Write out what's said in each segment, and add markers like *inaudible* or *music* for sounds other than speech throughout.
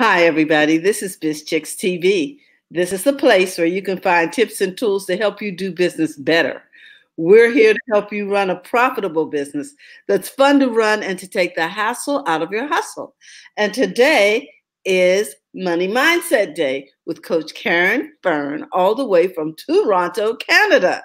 Hi, everybody. This is Biz Chicks TV. This is the place where you can find tips and tools to help you do business better. We're here to help you run a profitable business that's fun to run and to take the hassle out of your hustle. And today is Money Mindset Day with Coach Caren Fern, all the way from Toronto, Canada.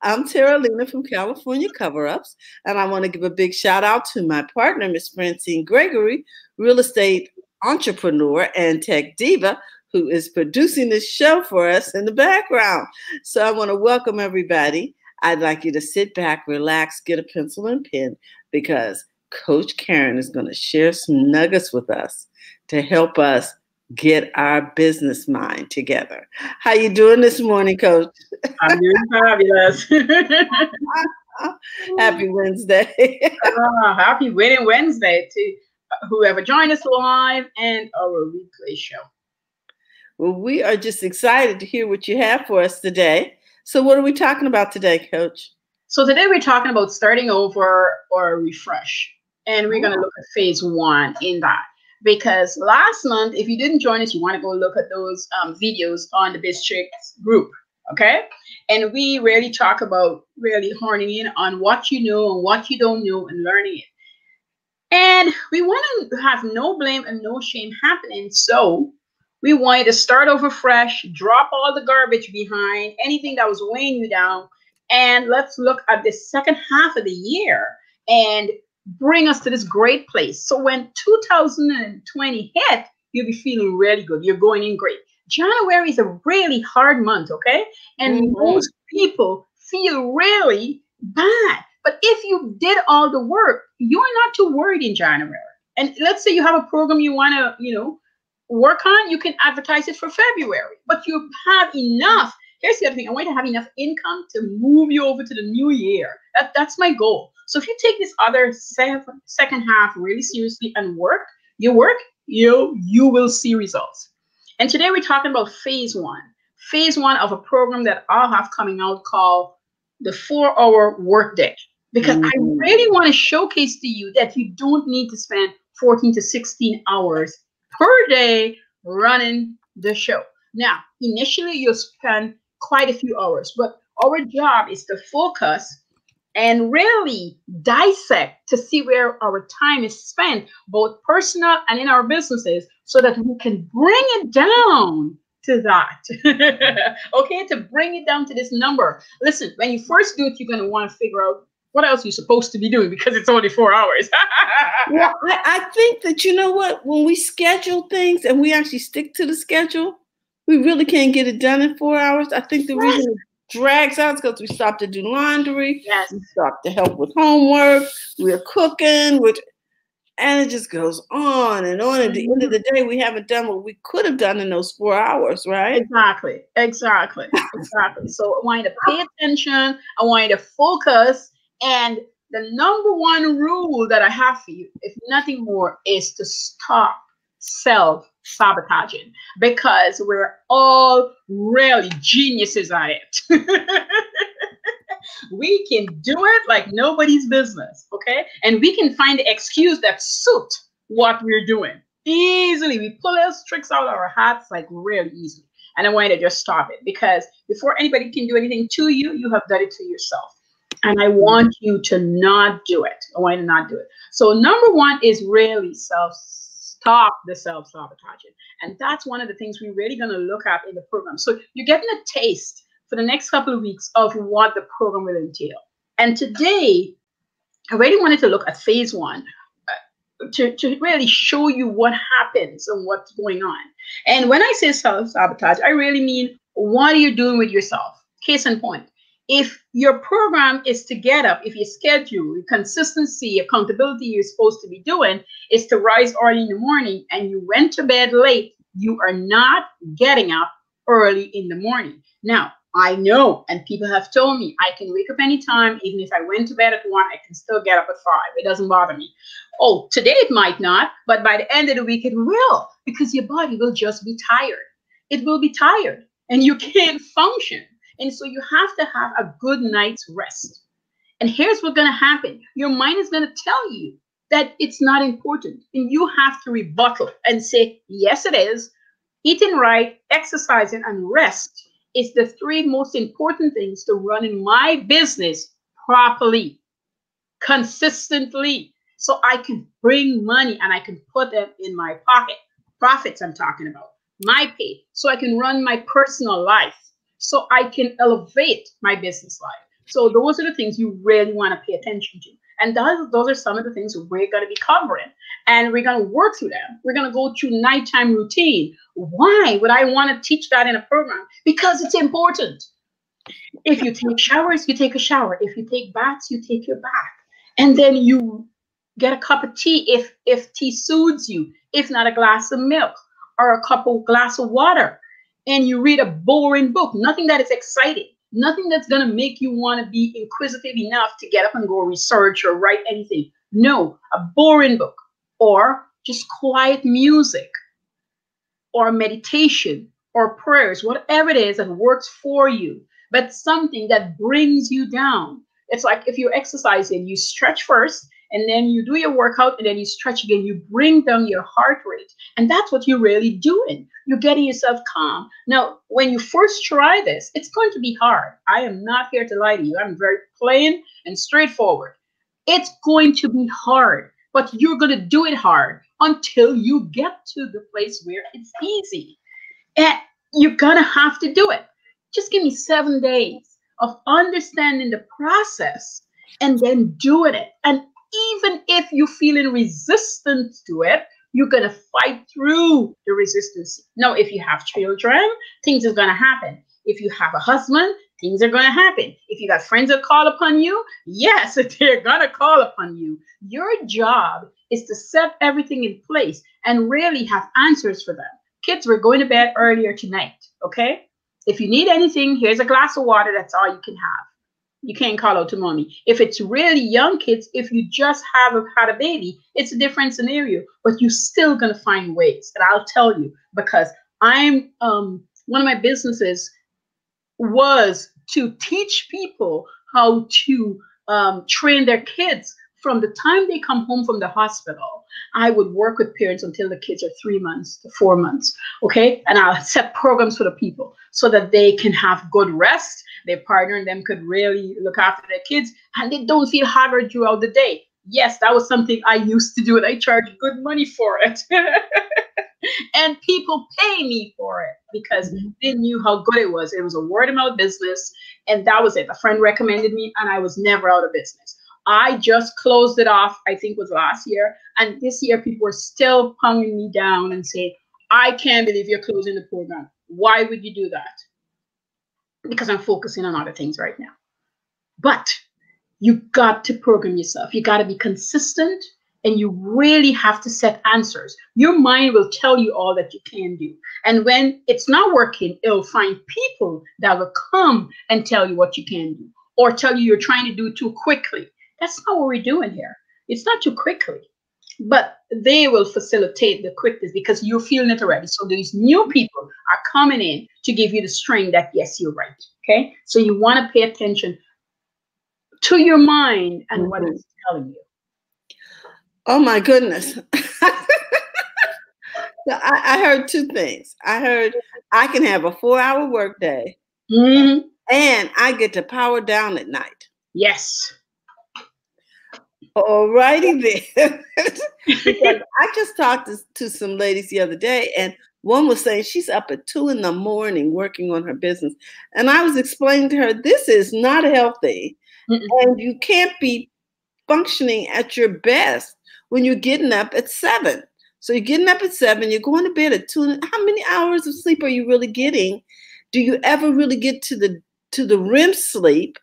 I'm Tara Lena from California Cover Ups, and I want to give a big shout out to my partner, Miss Francine Gregory, real estate entrepreneur and tech diva, who is producing this show for us in the background. So I want to welcome everybody. I'd like you to sit back, relax, get a pencil and pen, because Coach Caren is going to share some nuggets with us to help us get our business mind together. How you doing this morning, Coach? I'm doing fabulous. *laughs* happy Wednesday. oh, *laughs* happy Winning Wednesday to whoever joined us live and our replay show. Well, we are just excited to hear what you have for us today. So, what are we talking about today, Coach? So, today we're talking about starting over or refresh. And we're going to look at phase one in that because last month, if you didn't join us, you want to go look at those um, videos on the Chicks group. Okay. And we really talk about really honing in on what you know and what you don't know and learning it. And we want to have no blame and no shame happening. So we want you to start over fresh, drop all the garbage behind, anything that was weighing you down. And let's look at the second half of the year and bring us to this great place. So when 2020 hit, you'll be feeling really good. You're going in great. January is a really hard month, okay? And mm-hmm. most people feel really bad. But if you did all the work, you're not too worried in January. And let's say you have a program you want to, you know, work on, you can advertise it for February. But you have enough. Here's the other thing: I want to have enough income to move you over to the new year. That, that's my goal. So if you take this other second half really seriously and work, you work, you you will see results. And today we're talking about phase one. Phase one of a program that I'll have coming out called the four-hour workday. Because mm-hmm. I really want to showcase to you that you don't need to spend 14 to 16 hours per day running the show. Now, initially you'll spend quite a few hours, but our job is to focus and really dissect to see where our time is spent, both personal and in our businesses, so that we can bring it down to that. *laughs* okay, to bring it down to this number. Listen, when you first do it, you're going to want to figure out what else are you're supposed to be doing because it's only four hours. *laughs* well, I, I think that you know what? When we schedule things and we actually stick to the schedule, we really can't get it done in four hours. I think the reason it drags out is because we stop to do laundry. Yes. We stop to help with homework. We're cooking, which and it just goes on and on. At the end of the day, we haven't done what we could have done in those four hours, right? Exactly. Exactly. exactly. So I want you to pay attention. I want you to focus. And the number one rule that I have for you, if nothing more, is to stop self sabotaging because we're all really geniuses at it. *laughs* we can do it like nobody's business, okay? And we can find the excuse that suit what we're doing easily. We pull those tricks out of our hats like really easily. And I want you to just stop it because before anybody can do anything to you, you have done it to yourself. And I want you to not do it. I want you to not do it. So number one is really self stop the self sabotaging. And that's one of the things we're really going to look at in the program. So you're getting a taste for the next couple of weeks of what the program will entail. And today, I really wanted to look at phase one uh, to, to really show you what happens and what's going on. And when I say self sabotage, I really mean what are you doing with yourself? Case in point, if your program is to get up, if your schedule, your consistency, accountability you're supposed to be doing is to rise early in the morning and you went to bed late, you are not getting up early in the morning. Now, I know, and people have told me I can wake up anytime, even if I went to bed at one, I can still get up at five. It doesn't bother me. Oh, today it might not, but by the end of the week it will, because your body will just be tired. It will be tired, and you can't function. And so you have to have a good night's rest. And here's what's going to happen your mind is going to tell you that it's not important. And you have to rebuttal and say, yes, it is. Eating right, exercising, and rest is the three most important things to running my business properly, consistently, so I can bring money and I can put them in my pocket. Profits, I'm talking about, my pay, so I can run my personal life, so I can elevate my business life. So those are the things you really want to pay attention to. And those, those are some of the things we're going to be covering. And we're going to work through them. We're going to go through nighttime routine. Why would I want to teach that in a program? Because it's important. If you take showers, you take a shower. If you take baths, you take your bath. And then you get a cup of tea if if tea soothes you, if not a glass of milk or a cup of glass of water. And you read a boring book, nothing that is exciting nothing that's going to make you want to be inquisitive enough to get up and go research or write anything. No, a boring book or just quiet music or meditation or prayers, whatever it is that works for you, but something that brings you down. It's like if you're exercising, you stretch first and then you do your workout and then you stretch again. You bring down your heart rate. And that's what you're really doing. You're getting yourself calm. Now, when you first try this, it's going to be hard. I am not here to lie to you. I'm very plain and straightforward. It's going to be hard, but you're going to do it hard until you get to the place where it's easy. And you're going to have to do it. Just give me seven days of understanding the process and then doing it. And even if you're feeling resistant to it, you're going to fight through the resistance. Now, if you have children, things are going to happen. If you have a husband, things are going to happen. If you got friends that call upon you, yes, *laughs* they're going to call upon you. Your job is to set everything in place and really have answers for them. Kids, we're going to bed earlier tonight, okay? If you need anything, here's a glass of water. That's all you can have you can't call out to mommy. If it's really young kids, if you just have had a baby, it's a different scenario, but you're still gonna find ways. And I'll tell you because I'm um, one of my businesses was to teach people how to um, train their kids from the time they come home from the hospital. I would work with parents until the kids are three months to four months. Okay. And I'll set programs for the people so that they can have good rest their partner and them could really look after their kids and they don't feel haggard throughout the day. Yes, that was something I used to do and I charged good money for it. *laughs* and people pay me for it because mm-hmm. they knew how good it was. It was a word of mouth business, and that was it. A friend recommended me, and I was never out of business. I just closed it off, I think was last year. And this year, people were still pounding me down and saying, I can't believe you're closing the program. Why would you do that? because I'm focusing on other things right now. But you got to program yourself. You got to be consistent and you really have to set answers. Your mind will tell you all that you can do. And when it's not working, it'll find people that will come and tell you what you can do or tell you you're trying to do too quickly. That's not what we're doing here. It's not too quickly but they will facilitate the quickness because you're feeling it already. So these new people are coming in to give you the string that yes, you're right. Okay, so you want to pay attention to your mind and mm-hmm. what it's telling you. Oh my goodness. *laughs* I, I, heard two things. I heard I can have a four hour workday mm-hmm. and I get to power down at night. Yes. All righty then. I just talked to, to some ladies the other day, and one was saying she's up at two in the morning working on her business. And I was explaining to her, this is not healthy. Mm-mm. And you can't be functioning at your best when you're getting up at seven. So you're getting up at seven, you're going to bed at two. How many hours of sleep are you really getting? Do you ever really get to the to the REM sleep?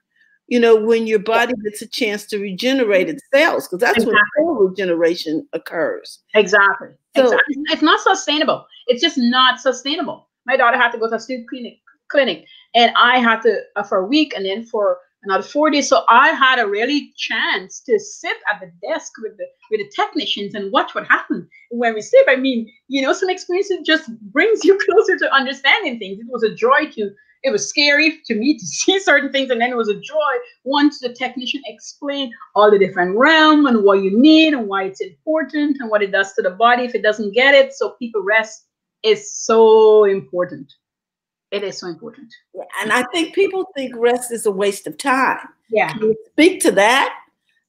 You know, when your body gets a chance to regenerate its cells, because that's exactly. when cell regeneration occurs. Exactly. So exactly. it's not sustainable. It's just not sustainable. My daughter had to go to a student clinic, clinic, and I had to uh, for a week, and then for another four days. So I had a really chance to sit at the desk with the with the technicians and watch what happened when we sleep. I mean, you know, some experiences just brings you *laughs* closer to understanding things. It was a joy to it was scary to me to *laughs* see certain things, and then it was a joy once the technician explained all the different realm and what you need and why it's important and what it does to the body if it doesn't get it. So people rest is so important. It is so important. Yeah, And I think people think rest is a waste of time. Yeah. Can you speak to that?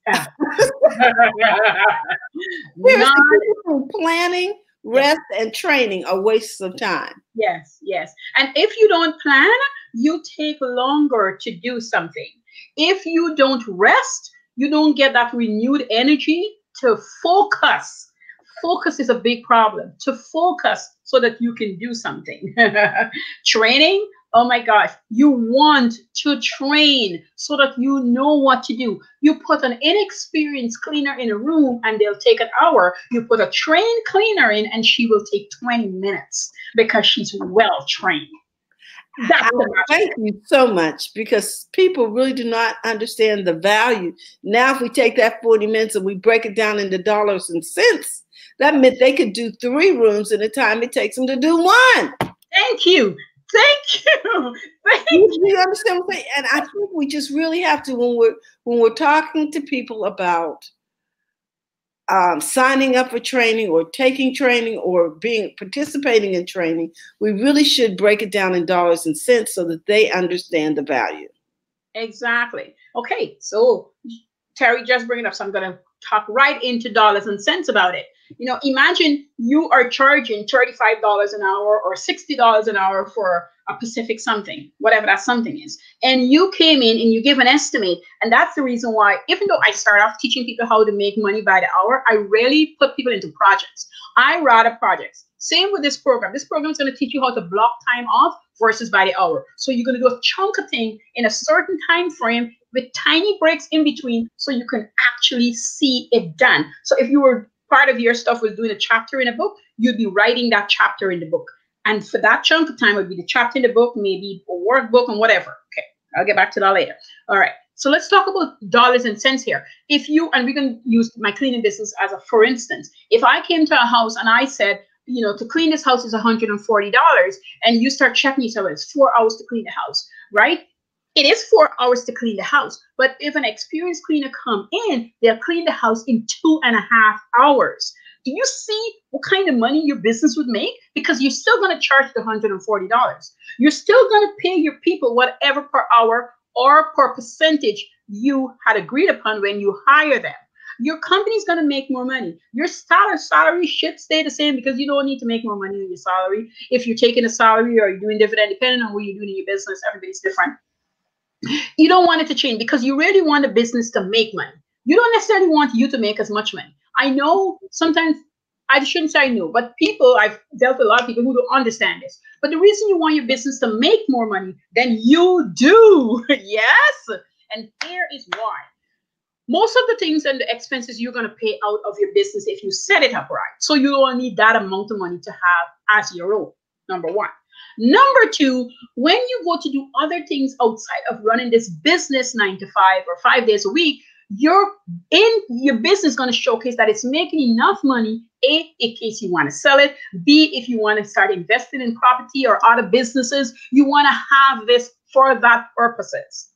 Yeah. *laughs* *laughs* planning, rest, yes. and training are wastes of time. Yes, yes. And if you don't plan, you take longer to do something. If you don't rest, you don't get that renewed energy to focus focus is a big problem to focus so that you can do something *laughs* training oh my gosh you want to train so that you know what to do you put an inexperienced cleaner in a room and they'll take an hour you put a trained cleaner in and she will take 20 minutes because she's well trained that's thank you so much because people really do not understand the value. Now, if we take that 40 minutes and we break it down into dollars and cents, that meant they could do three rooms in the time it takes them to do one. Thank you. Thank you. *laughs* Thank you. you understand what I'm saying? And I think we just really have to when we're when we're talking to people about um, signing up for training or taking training or being participating in training, we really should break it down in dollars and cents so that they understand the value. Exactly. Okay, so Terry just bring it up, so I'm to talk right into dollars and cents about it. You know, imagine you are charging $35 an hour or $60 an hour for a Pacific something, whatever that something is. And you came in and you give an estimate. And that's the reason why, even though I start off teaching people how to make money by the hour, I rarely put people into projects. I rather projects. Same with this program. This program is going to teach you how to block time off versus by the hour. So you're going to do a chunk of thing in a certain time frame with tiny breaks in between so you can actually see it done. So if you were part of your stuff was doing a chapter in a book, you'd be writing that chapter in the book. And for that chunk of time, would be the chapter in the book, maybe a workbook and whatever. Okay, I'll get back to that later. All right. So let's talk about dollars and cents here. If you, and we can use my cleaning business as a for instance, if I came to a house and I said, you know, to clean this house is $140, and you start checking yourself, it's four hours to clean the house, right? It is four hours to clean the house, but if an experienced cleaner come in, they'll clean the house in two and a half hours. Do you see what kind of money your business would make? Because you're still going to charge the $140. You're still going to pay your people whatever per hour or per percentage you had agreed upon when you hire them. Your company's going to make more money. Your salary, salary should stay the same because you don't need to make more money in your salary. If you're taking a salary or you're doing dividend, depending on what you're doing in your business, everybody's different. You don't want it to change because you really want the business to make money. You don't necessarily want you to make as much money. I know sometimes I shouldn't say I know, but people I've dealt with a lot of people who don't understand this. But the reason you want your business to make more money than you do, *laughs* yes, and here is why. Most of the things and the expenses you're to pay out of your business if you set it up right. So you don't need that amount of money to have as your own. Number one. Number two, when you go to do other things outside of running this business nine to five or five days a week, your in your business going to showcase that it's making enough money a in case you want to sell it b if you want to start investing in property or other businesses you want to have this for that purposes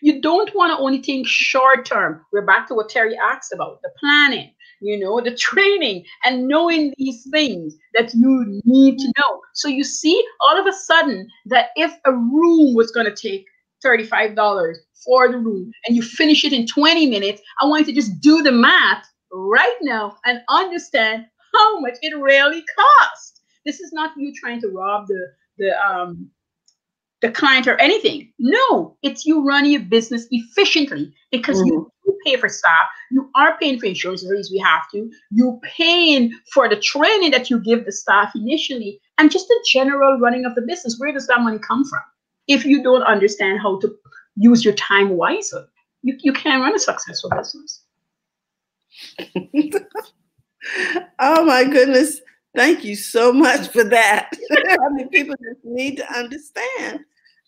you don't want to only think short term we're back to what terry asked about the planning you know, the training and knowing these things that you need to know. So you see all of a sudden that if a room was going to take $35 for the room and you finish it in 20 minutes, I want you to just do the math right now and understand how much it really costs. This is not you trying to rob the the um the client or anything. No, it's you running your business efficiently because mm-hmm. you pay for staff, you are paying for insurance, at least we have to. You're paying for the training that you give the staff initially, and just the general running of the business. Where does that money come from? If you don't understand how to use your time wisely, you, you can't run a successful business. *laughs* oh my goodness. Thank you so much for that. *laughs* I mean, people just need to understand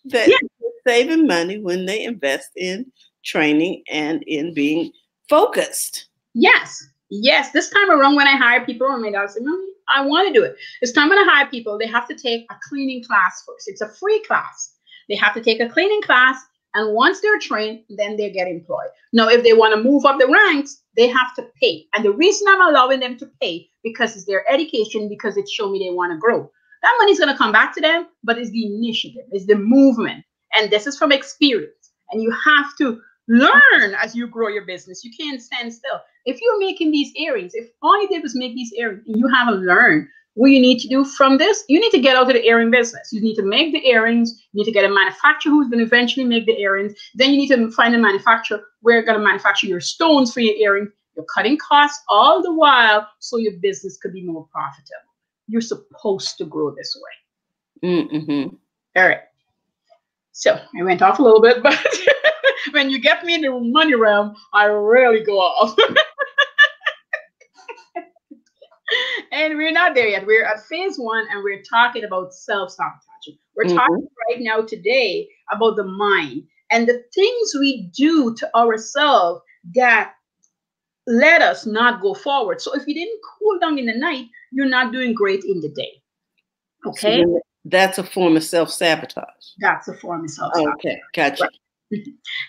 that yeah. they're saving money when they invest in training and in being focused. Yes. Yes. This time around, when I hire people, oh I made I say, I want to do it. This time when I hire people, they have to take a cleaning class first. It's a free class. They have to take a cleaning class. And once they're trained, then they get employed. Now, if they want to move up the ranks, they have to pay. And the reason I'm allowing them to pay because it's their education, because it show me they want to grow. That money's going to come back to them, but it's the initiative, it's the movement. And this is from experience. And you have to learn as you grow your business. You can't stand still. If you're making these earrings, if all you did was make these earrings you haven't learned what you need to do from this, you need to get out of the earring business. You need to make the earrings. You need to get a manufacturer who's going to eventually make the earrings. Then you need to find a manufacturer where you're going to manufacture your stones for your earring. You're cutting costs all the while so your business could be more profitable. You're supposed to grow this way. Mm-hmm. All right. So I went off a little bit, but *laughs* when you get me in the money realm, I really go off. *laughs* and we're not there yet. We're at phase one and we're talking about self sabotage. We're mm-hmm. talking right now today about the mind and the things we do to ourselves that let us not go forward. So if you didn't cool down in the night, you're not doing great in the day. Okay. So that's a form of self sabotage. That's a form of self sabotage. Okay, gotcha. Right.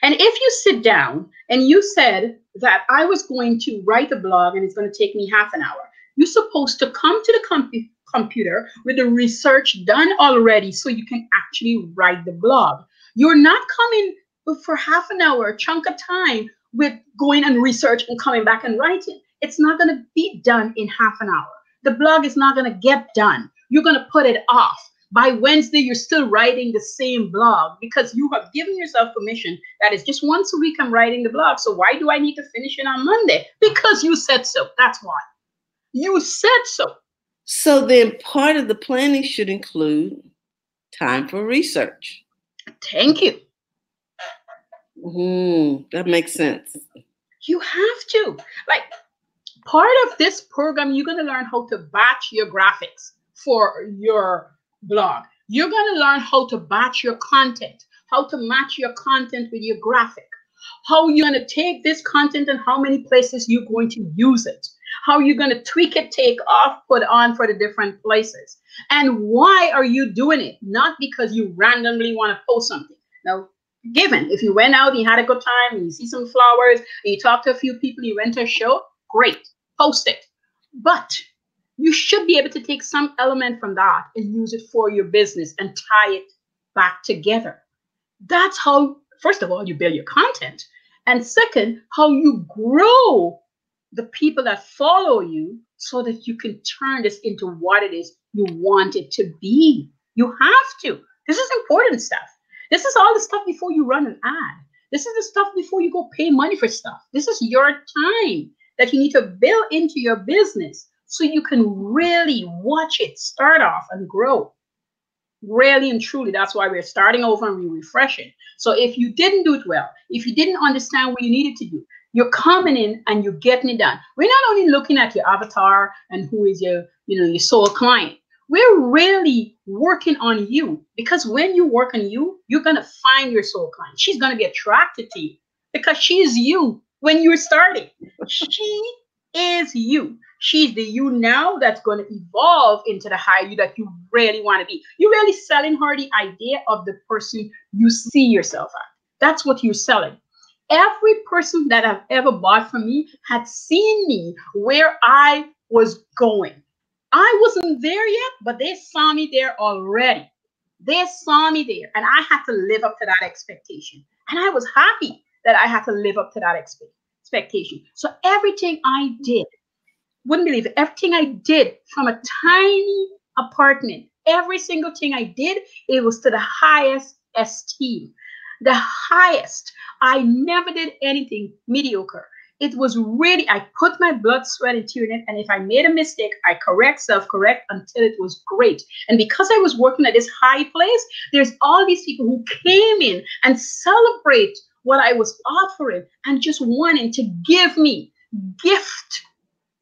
And if you sit down and you said that I was going to write a blog and it's going to take me half an hour, you're supposed to come to the com- computer with the research done already so you can actually write the blog. You're not coming for half an hour, chunk of time with going and research and coming back and writing. It's not going to be done in half an hour. The blog is not going to get done. You're going to put it off. By Wednesday, you're still writing the same blog because you have given yourself permission that is just once a week I'm writing the blog. So why do I need to finish it on Monday? Because you said so. That's why. You said so. So then part of the planning should include time for research. Thank you. Mm, that makes sense. You have to. Like part of this program, you're going to learn how to batch your graphics for your blog. You're going to learn how to batch your content, how to match your content with your graphic, how you're going to take this content and how many places you're going to use it how you're going to tweak it, take off, put on for the different places. And why are you doing it? Not because you randomly want to post something. Now, given if you went out, you had a good time, you see some flowers, you talk to a few people, you went to a show, great, post it. But you should be able to take some element from that and use it for your business and tie it back together. That's how, first of all, you build your content. And second, how you grow the people that follow you so that you can turn this into what it is you want it to be. You have to. This is important stuff. This is all the stuff before you run an ad. This is the stuff before you go pay money for stuff. This is your time that you need to build into your business so you can really watch it start off and grow. Really and truly, that's why we're starting over and we're refreshing. So if you didn't do it well, if you didn't understand what you needed to do, you're coming in and you're getting it done. We're not only looking at your avatar and who is your, you know, your soul client. We're really working on you because when you work on you, you're gonna find your soul client. She's gonna be attracted to you because she is you when you're starting. she is you. She's the you now that's going to evolve into the high you that you really want to be. You're really selling her the idea of the person you see yourself at. That's what you're selling every person that I've ever bought from me had seen me where I was going. I wasn't there yet, but they saw me there already. They saw me there, and I had to live up to that expectation. And I was happy that I had to live up to that expectation. So everything I did, wouldn't believe it, everything I did from a tiny apartment, every single thing I did, it was to the highest esteem the highest. I never did anything mediocre. It was really, I put my blood, sweat, and tear in it. And if I made a mistake, I correct, self correct until it was great. And because I was working at this high place, there's all these people who came in and celebrate what I was offering and just wanting to give me, gift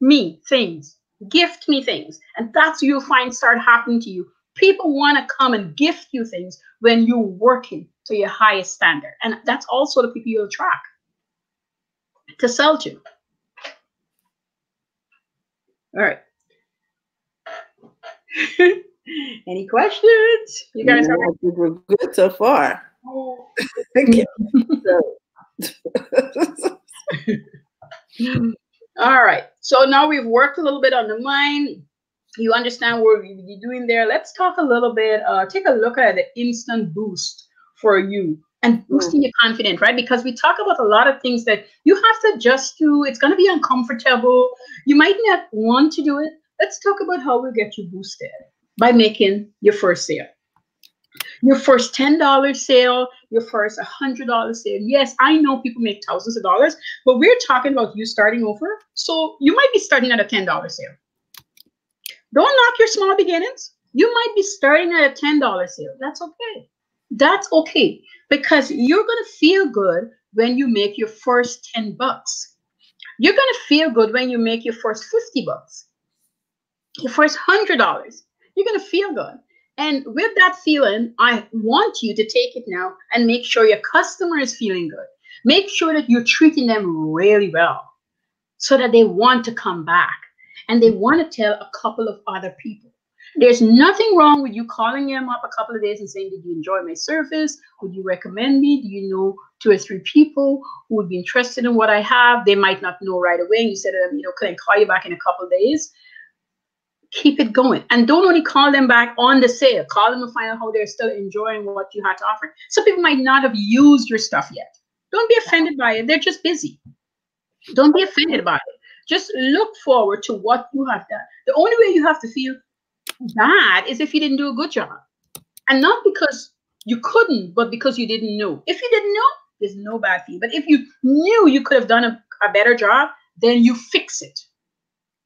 me things, gift me things. And that's you'll find start happening to you. People want to come and gift you things when you're working to your highest standard. And that's also the people you attract to sell to. All right. *laughs* Any questions? You guys are we're good so far. Oh. *laughs* *laughs* All right. So now we've worked a little bit on the mind. You understand what you're doing there. Let's talk a little bit. Uh, take a look at the instant boost for you and mm. boosting your confidence, right? Because we talk about a lot of things that you have to adjust to. It's going to be uncomfortable. You might not want to do it. Let's talk about how we get you boosted by making your first sale. Your first $10 sale, your first $100 sale. Yes, I know people make thousands of dollars, but we're talking about you starting over. So you might be starting at a $10 sale. Don't knock your small beginnings. You might be starting at a $10 sale. That's okay. That's okay because you're going to feel good when you make your first 10 bucks. You're going to feel good when you make your first 50 bucks, your first $100. You're going to feel good. And with that feeling, I want you to take it now and make sure your customer is feeling good. Make sure that you're treating them really well so that they want to come back and they want to tell a couple of other people. There's nothing wrong with you calling them up a couple of days and saying, Did you enjoy my service? Would you recommend me? Do you know two or three people who would be interested in what I have? They might not know right away. And you said, um, You know, can I call you back in a couple of days? Keep it going. And don't only call them back on the sale, call them and find out how they're still enjoying what you had to offer. Some people might not have used your stuff yet. Don't be offended by it. They're just busy. Don't be offended by it. Just look forward to what you have done. The only way you have to feel bad is if you didn't do a good job. And not because you couldn't, but because you didn't know. If you didn't know, there's no bad feeling. But if you knew you could have done a, a better job, then you fix it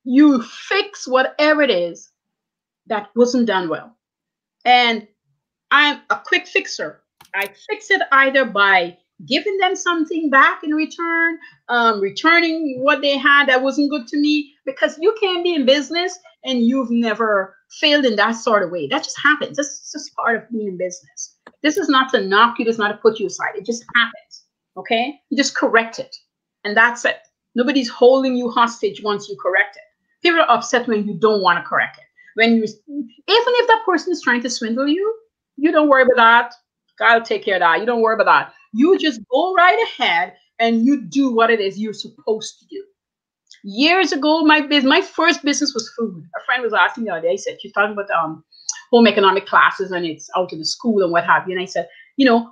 you fix whatever it is that wasn't done well. And I'm a quick fixer. I fix it either by giving them something back in return, um, returning what they had that wasn't good to me, because you can't be in business and you've never failed in that sort of way. That just happens. This just part of being in business. This is not to knock you, this is not to put you aside. It just happens. Okay? You just correct it. And that's it. Nobody's holding you hostage once you correct it. People are upset when you don't want to correct it. When you, even if that person is trying to swindle you, you don't worry about that. God will take care of that. You don't worry about that. You just go right ahead and you do what it is you're supposed to do. Years ago, my business, my first business was food. A friend was asking me the other day, said, she's talking about um, home economic classes and it's out of the school and what have you. And I said, you know,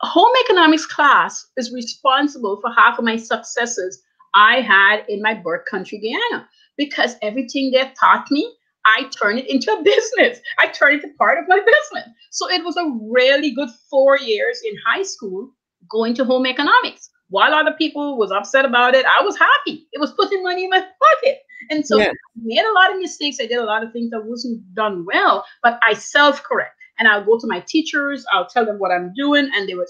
home economics class is responsible for half of my successes I had in my birth country, Guyana because everything they taught me, I turned it into a *laughs* business. I turned it to part of my business. So it was a really good four years in high school going to home economics. While other people was upset about it, I was happy. It was putting money in my pocket. And so yeah. I made a lot of mistakes. I did a lot of things that wasn't done well, but I self-correct. And I'll go to my teachers, I'll tell them what I'm doing, and they were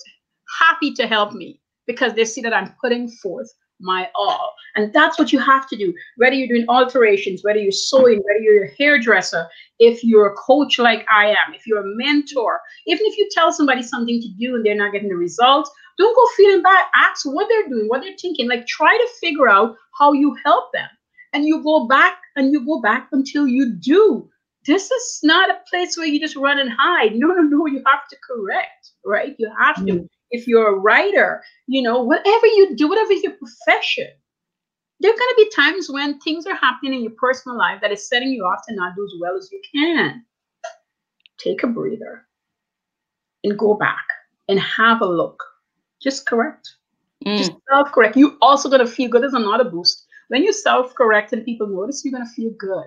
happy to help me because they see that I'm putting forth my all. And that's what you have to do. Whether you're doing alterations, whether you're sewing, whether you're a hairdresser, if you're a coach like I am, if you're a mentor, even if you tell somebody something to do and they're not getting the results, don't go feeling bad. Ask what they're doing, what they're thinking. Like try to figure out how you help them. And you go back and you go back until you do. This is not a place where you just run and hide. *laughs* No, no, no. You have to correct, right? You have to. Mm. If you're a writer, you know, whatever you do, whatever your profession, there are going to be times when things are happening in your personal life that is setting you off to not do as well as you can. Take a breather and go back and have a look. Just correct. Mm. Just self correct. You also going to feel good. There's another boost. When you self correct and people notice, you're going to feel good.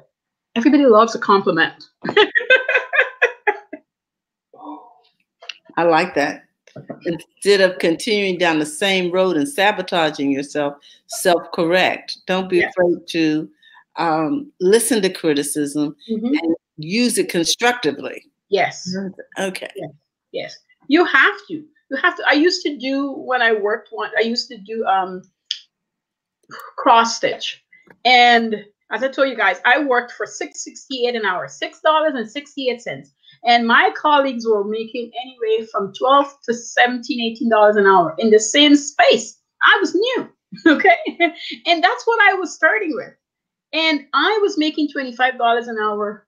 Everybody loves a compliment. *laughs* I like that instead of continuing down the same road and sabotaging yourself, self correct. Don't be yeah. afraid to um, listen to criticism mm-hmm. and use it constructively. Yes. Okay. Yes. yes. You have to. You have to. I used to do when I worked one. I used to do um, cross stitch, and as I told you guys, I worked for six sixty eight an hour, six dollars and my colleagues were making anywhere from 12 to 17, $18 an hour in the same space. I was new. *laughs* Okay. and that's what I was starting with. And I was making $25 an hour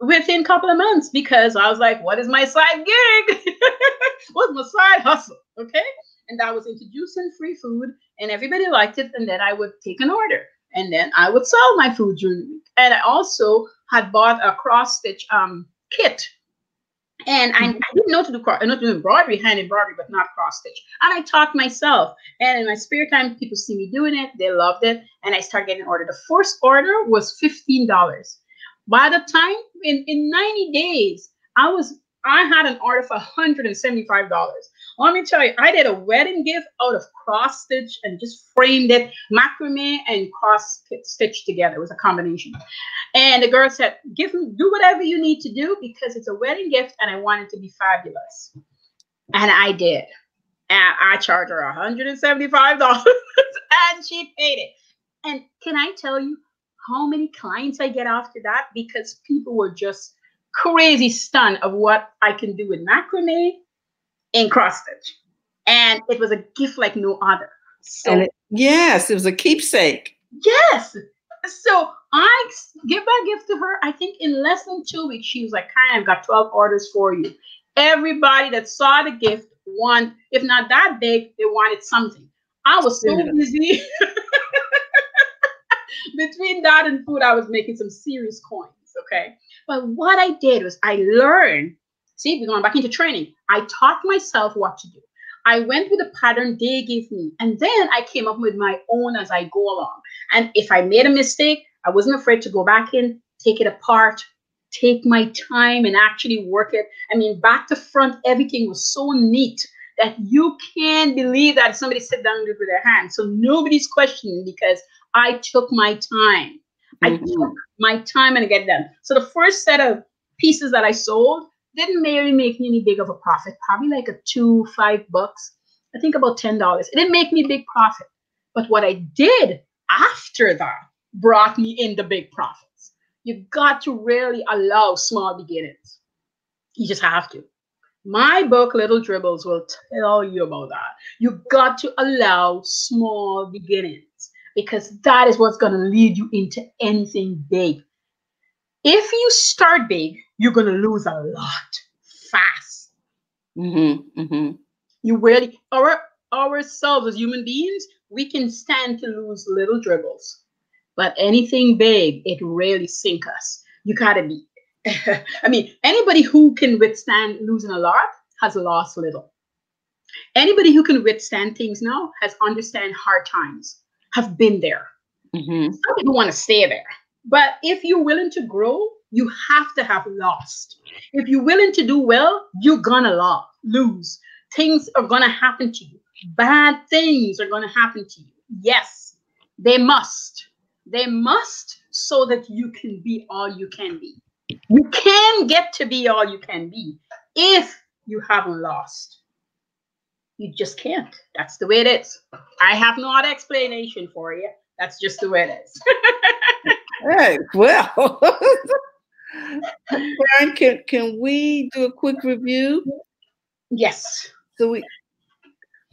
within a couple of months because I was like, what is my side gig? *laughs* What's my side hustle? Okay. And I was introducing free food and everybody liked it. And then I would take an order and then I would sell my food during the week. And I also had bought a cross stitch um, kit. And I, mm-hmm. I, didn't know to do cross, I know to do embroidery, hand embroidery, but not cross stitch. And I taught myself. And in my spare time, people see me doing it. They loved it. And I started getting ordered. The first order was $15. By the time in, in 90 days, I was I had an order for $175. Let me tell you, I did a wedding gift out of cross stitch and just framed it macrame and cross stitch together. It was a combination. And the girl said, "Give me, do whatever you need to do because it's a wedding gift and I want it to be fabulous." And I did. And I charged her $175 *laughs* and she paid it. And can I tell you how many clients I get after that? Because people were just crazy stunned of what I can do with macrame in cross stitch. And it was a gift like no other. So it, yes, it was a keepsake. Yes. So I give that gift to her. I think in less than two weeks, she was like, "Kind I've got 12 orders for you. Everybody that saw the gift want, if not that big, they wanted something. I was so yeah. busy. *laughs* Between that and food, I was making some serious coins. Okay. But what I did was I learned See, we're going back into training. I taught myself what to do. I went with the pattern they gave me, and then I came up with my own as I go along. And if I made a mistake, I wasn't afraid to go back in, take it apart, take my time, and actually work it. I mean, back to front, everything was so neat that you can't believe that somebody sit down with their hand. So nobody's questioning because I took my time. Mm-hmm. I took my time and I get it done. So the first set of pieces that I sold, didn't really make me any big of a profit, probably like a two, five bucks. I think about $10. It didn't make me big profit. But what I did after that brought me in the big profits. You got to really allow small beginnings. You just have to. My book, Little Dribbles, will tell you about that. You got to allow small beginnings because that is what's going to lead you into anything big. If you start big, you're going to lose a lot fast. Mm-hmm, mm-hmm. You really, our ourselves as human beings, we can stand to lose little dribbles, but anything big, it really sink us. You gotta be. *laughs* I mean, anybody who can withstand losing a lot has lost little. Anybody who can withstand things now has understand hard times, have been there. Mm-hmm. Some people want to stay there, but if you're willing to grow, you have to have lost. If you're willing to do well, you're gonna lose. Things are gonna happen to you. Bad things are gonna happen to you. Yes, they must. They must so that you can be all you can be. You can get to be all you can be if you haven't lost. You just can't. That's the way it is. I have no other explanation for you. That's just the way it is. *laughs* hey, well. *laughs* Caren, can can we do a quick review? Yes. So we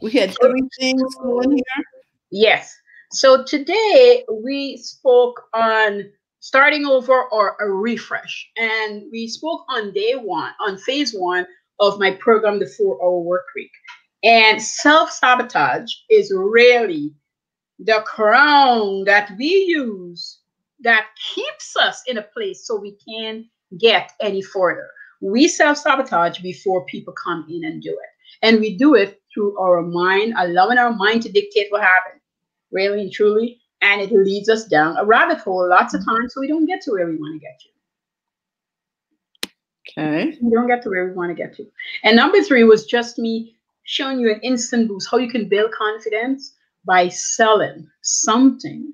we had three things going here. Yes. So today we spoke on starting over or a refresh, and we spoke on day one, on phase one of my program, the Four Hour Work Week. And self sabotage is really the crown that we use that keeps us in a place so we can get any further. We self sabotage before people come in and do it. And we do it through our mind, allowing our mind to dictate what happens, really and truly. And it leads us down a rabbit hole lots of times so we don't get to where we want to get to. Okay. We don't get to where we want to get to. And number three was just me showing you an instant boost, how you can build confidence by selling something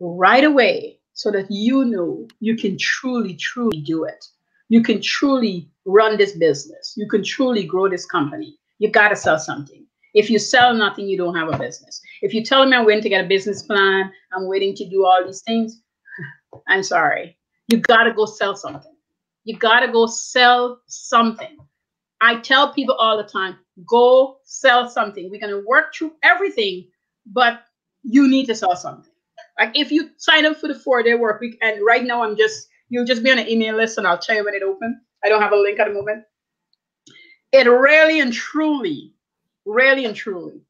right away so that you know you can truly, truly do it. You can truly run this business. You can truly grow this company. You got to sell something. If you sell nothing, you don't have a business. If you tell me I'm waiting to get a business plan, I'm waiting to do all these things, *sighs* I'm sorry. You got to go sell something. You got to go sell something. I tell people all the time go sell something. We're going to work through everything, but you need to sell something. Like if you sign up for the four day work week, and right now I'm just You'll just be on an email list and I'll tell you when it opens. I don't have a link at the moment. It really and truly, really and truly,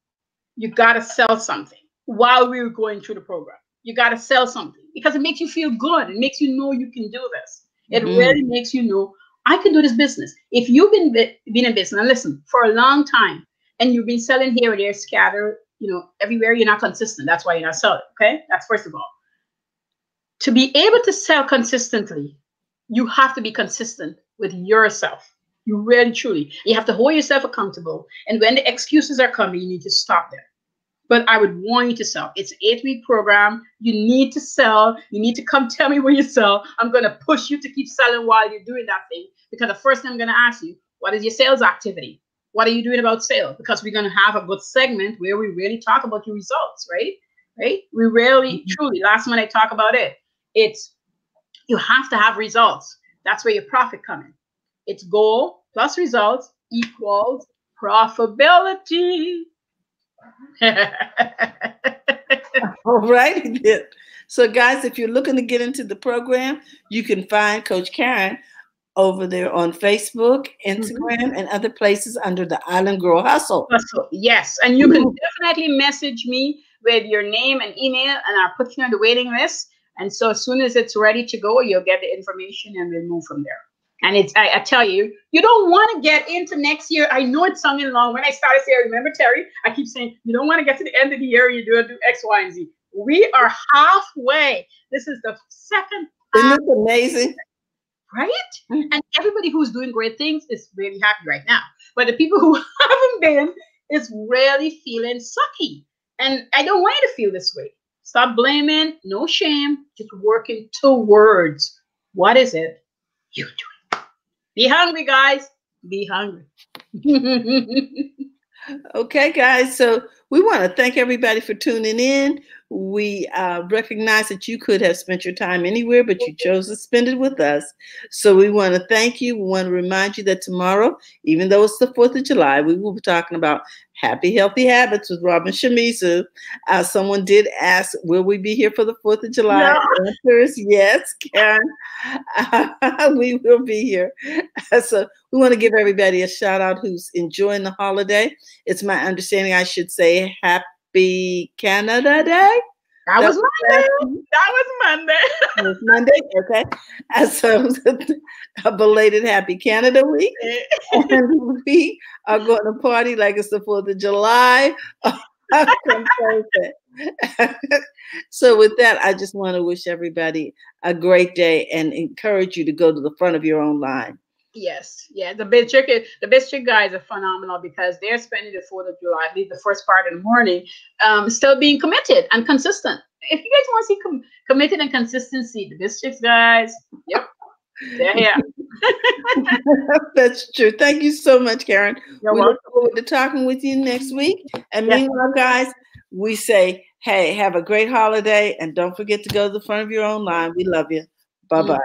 you got to sell something while we were going through the program. You got to sell something because it makes you feel good. It makes you know you can do this. It mm-hmm. really makes you know I can do this business. If you've been been in business, and listen, for a long time, and you've been selling here or there, scattered, you know, everywhere, you're not consistent. That's why you're not selling. Okay, that's first of all. To be able to sell consistently, you have to be consistent with yourself. You really, truly, you have to hold yourself accountable. And when the excuses are coming, you need to stop them but I would want you to sell. It's an eight week program. You need to sell. You need to come *laughs* tell me where you sell. I'm going to push you to keep selling while you're doing that thing. Because the first thing I'm going to ask you, what is your sales activity? What are you doing about sales? Because we're going to have a good segment where we really talk about your results, right? Right? We really, mm-hmm. truly, last month I talk about it. It's you have to have results. That's where your profit come in. It's goal plus results equals profitability. *laughs* All right. So, guys, if you're looking to get into the program, you can find Coach Caren over there on Facebook, Instagram, mm-hmm. and other places under the Island Girl Hustle. Hustle, yes. And you can definitely message me with your name and email, and I'll put you on the waiting list. And so, as soon as it's ready to go, you'll get the information and we'll move from there. And it's, I, I, tell you, you don't want to get into next year. I know it's sounding long. When I started here, remember Terry? I keep saying you don't want to get to the end of the year. You do do X, Y, and Z. We are halfway. This is the second. Isn't this amazing? Right? Mm-hmm. And everybody who's doing great things is really happy right now. But the people *laughs* who haven't been is really feeling sucky. And I don't want you to feel this way. Stop blaming. No shame. Just working towards what is it you do. Be hungry, guys. Be hungry. *laughs* okay, guys. So we want to thank everybody for tuning in. We uh, recognize that you could have spent your time anywhere, but you chose to spend it with us. So we want to thank you. We want to remind you that tomorrow, even though it's the 4th of July, we will be talking about happy, healthy habits with Robin Shimizu. Uh, someone did ask, will we be here for the 4th of July? No. answer is yes, Caren. Uh, *laughs* we will be here. so we want to give everybody a shout out who's enjoying the holiday. It's my understanding I should say Happy Canada Day. That, was Monday. That was Monday. *laughs* That was Monday. Okay. And so *laughs* a belated Happy Canada Week. *laughs* and we are going to party like it's the 4th of July. Oh, so with that, I just want to wish everybody a great day and encourage you to go to the front of your own line. Yes, yeah. The big trick the best trick guys are phenomenal because they're spending the Fourth of July, leave the first part in the morning, um, still being committed and consistent. If you guys want to see com- committed and consistency, the districts guys, yep, they're here. *laughs* *laughs* That's true. Thank you so much, Caren. You're we welcome. look forward to talking with you next week. And yes. meanwhile, guys, we say, hey, have a great holiday, and don't forget to go to the front of your own line. We love you. Bye bye.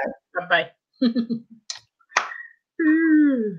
Bye bye. Hmm.